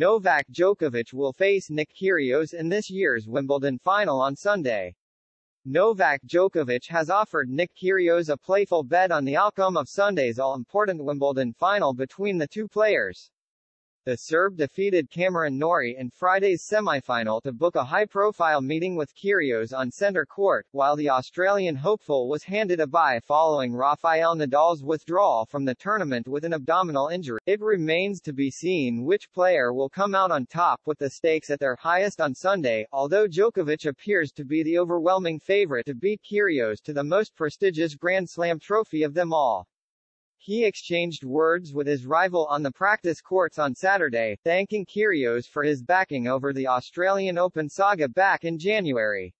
Novak Djokovic will face Nick Kyrgios in this year's Wimbledon final on Sunday. Novak Djokovic has offered Nick Kyrgios a playful bet on the outcome of Sunday's all-important Wimbledon final between the two players. The Serb defeated Cameron Norrie in Friday's semifinal to book a high-profile meeting with Kyrgios on centre court, while the Australian hopeful was handed a bye following Rafael Nadal's withdrawal from the tournament with an abdominal injury. It remains to be seen which player will come out on top with the stakes at their highest on Sunday, although Djokovic appears to be the overwhelming favourite to beat Kyrgios to the most prestigious Grand Slam trophy of them all. He exchanged words with his rival on the practice courts on Saturday, thanking Kyrgios for his backing over the Australian Open saga back in January.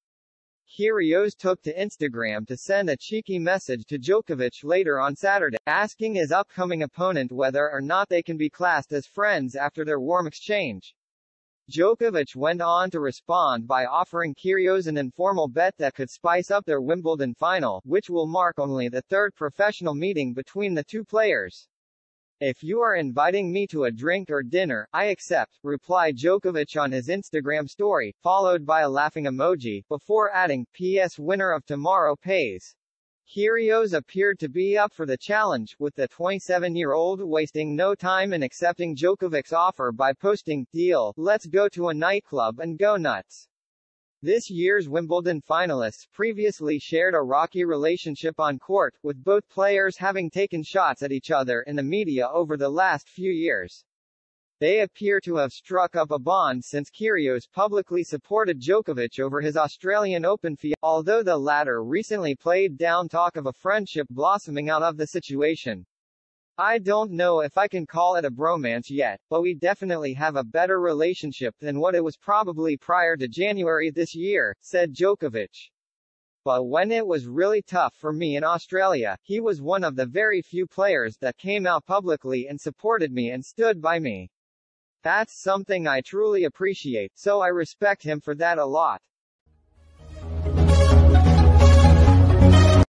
Kyrgios took to Instagram to send a cheeky message to Djokovic later on Saturday, asking his upcoming opponent whether or not they can be classed as friends after their warm exchange. Djokovic went on to respond by offering Kyrgios an informal bet that could spice up their Wimbledon final, which will mark only the third professional meeting between the two players. If you are inviting me to a drink or dinner, I accept, replied Djokovic on his Instagram story, followed by a laughing emoji, before adding, P.S. winner of tomorrow pays. Kyrgios appeared to be up for the challenge, with the 27-year-old wasting no time in accepting Djokovic's offer by posting, deal, let's go to a nightclub and go nuts. This year's Wimbledon finalists previously shared a rocky relationship on court, with both players having taken shots at each other in the media over the last few years. They appear to have struck up a bond since Kyrgios publicly supported Djokovic over his Australian Open fee, although the latter recently played down talk of a friendship blossoming out of the situation. I don't know if I can call it a bromance yet, but we definitely have a better relationship than what it was probably prior to January this year, said Djokovic. But when it was really tough for me in Australia, he was one of the very few players that came out publicly and supported me and stood by me. That's something I truly appreciate, so I respect him for that a lot.